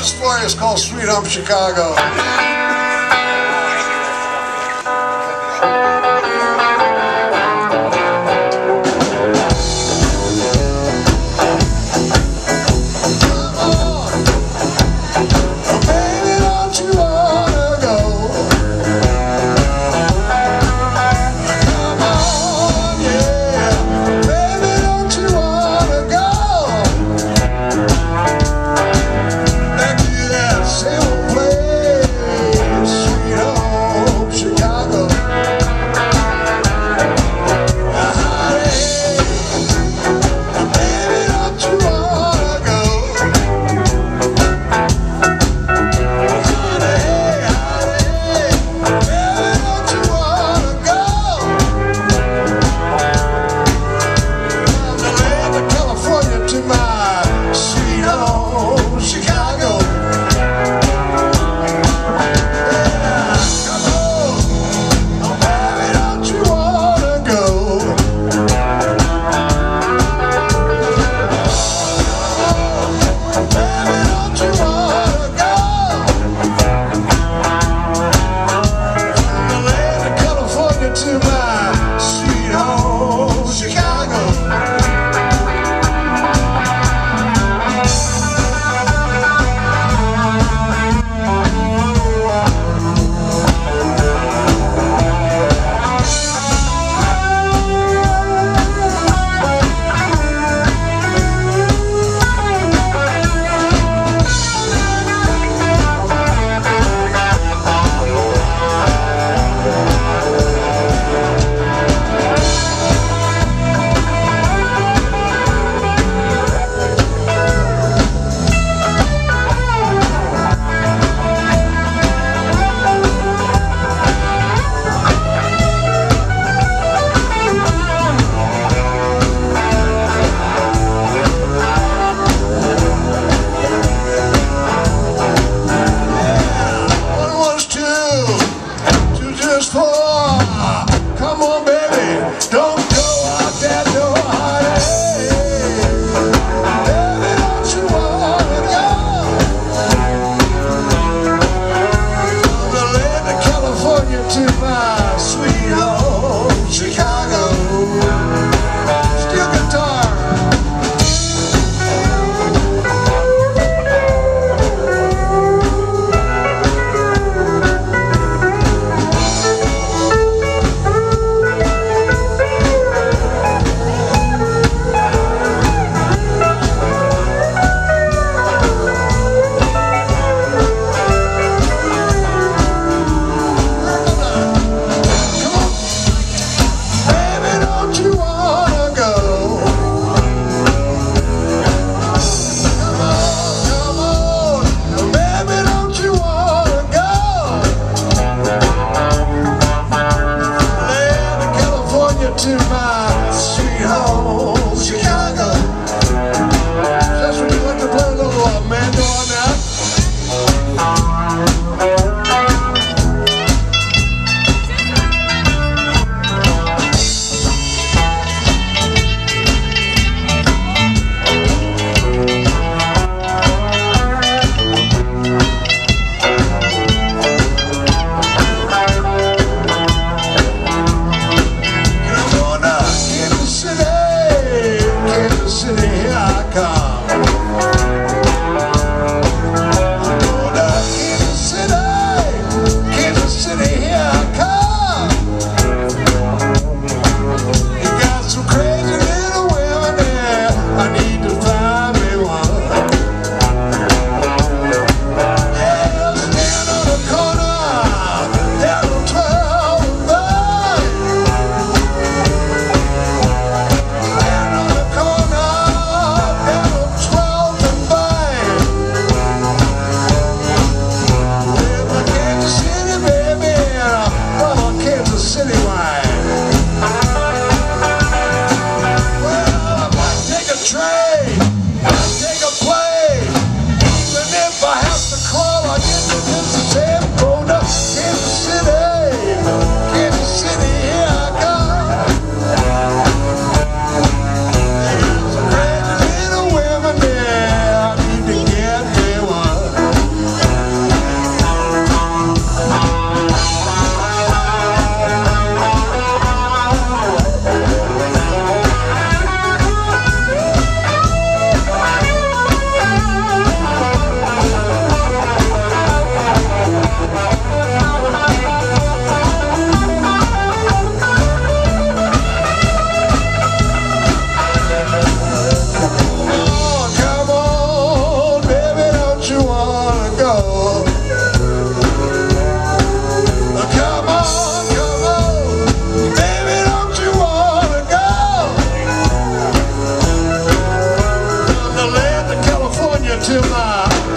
this you. It's called Sweet Home Chicago.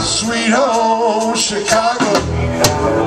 Sweet home, Chicago.